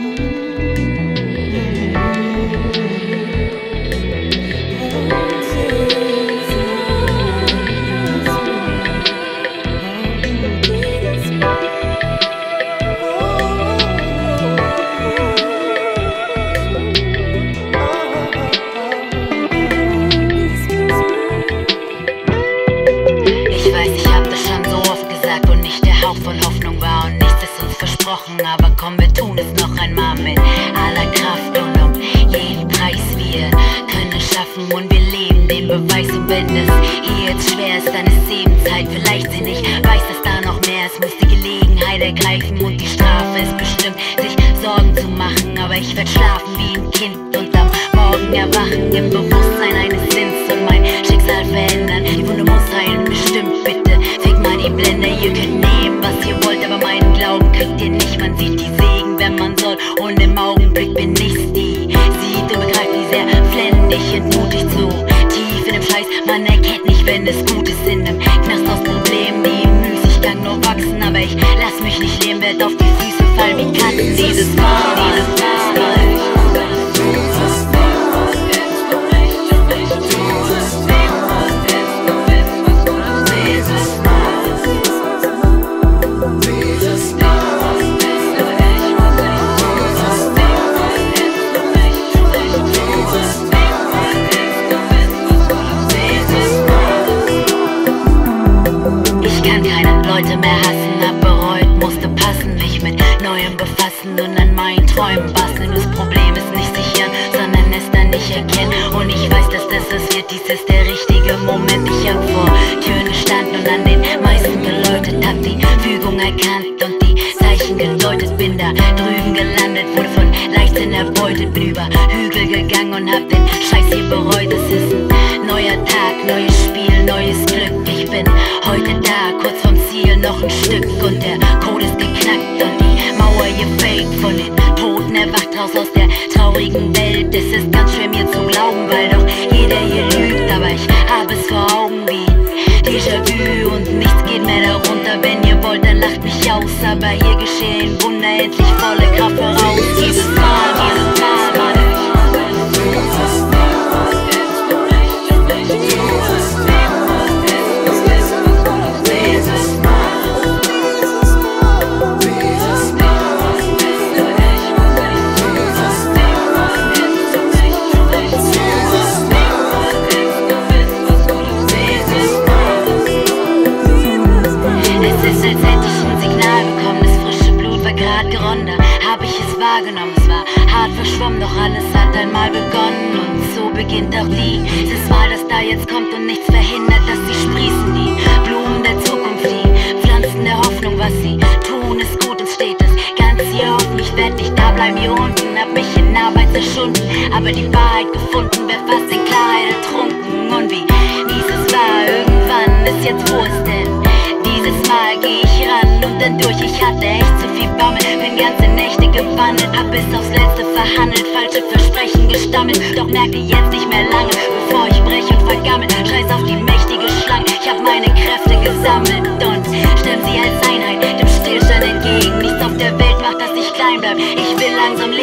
Ich versprochen. Aber komm, wir tun es noch einmal mit aller Kraft und um jeden Preis. Wir können es schaffen und wir leben den Beweis. Und wenn es hier jetzt schwer ist, dann ist eben Zeit vielleicht sie nicht. Weiß, dass da noch mehr ist, muss die Gelegenheit ergreifen und die Strafe ist bestimmt, sich Sorgen zu machen. Aber ich werd schlafen wie ein Kind und am Morgen erwachen im Bewusstsein eines Sinns und mein Schicksal verändern. Wenn es gut ist in dem Knast aus Problemen, die Müßiggang nur wachsen. Aber ich lass mich nicht leben, werd auf die Füße fallen wie Katzen. Dieses Mal, dieses Mal. Neuem befassen und an meinen Träumen basteln. Das Problem ist nicht sichern, sondern es dann nicht erkennen. Und ich weiß, dass das es wird, dies ist der richtige Moment. Ich hab vor Türen gestanden und an den meisten geläutet, hab die Fügung erkannt und die Zeichen gedeutet. Bin da drüben gelandet, wurde von Leichtsinn erbeutet, bin über Hügel gegangen und hab den Scheiß hier bereut. Es ist ein neuer Tag, neues Spiel, neues Glück. Ich bin heute da, kurz vom Ziel, noch ein Stück und der raus aus der traurigen Welt. Es ist ganz schwer mir zu glauben, weil doch jeder hier lügt, aber ich habe es vor Augen wie Déjà-vu und nichts geht mehr darunter. Wenn ihr wollt, dann lacht mich aus, aber hier geschehen Wunder endlich volle Kraft voraus. Dieses Mal, dieses Mal, Mann. Wahrgenommen. Es war hart verschwommen, doch alles hat einmal begonnen und so beginnt auch dieses Mal, das da jetzt kommt und nichts verhindert, dass sie sprießen. Die Blumen der Zukunft, die Pflanzen der Hoffnung, was sie tun, ist gut und steht es ganz hier offen. Ich werd nicht da bleiben hier unten, hab mich in Arbeit zerschunden, aber die Wahrheit gefunden, wer fast in Klarheit ertrunken und wie dieses war irgendwann ist jetzt wo ist denn? Dieses Mal geh ich ran und dann durch. Ich hatte echt wie Bammel Bin ganze Nächte gewandelt, hab bis aufs Letzte verhandelt Falsche Versprechen gestammelt, doch merke jetzt nicht mehr lange Bevor ich brech und vergammel, scheiß auf die mächtige Schlange Ich hab meine Kräfte gesammelt. Und stemm sie als Einheit Dem Stillstand entgegen, nichts auf der Welt macht, dass ich klein bleib. Ich will langsam leben.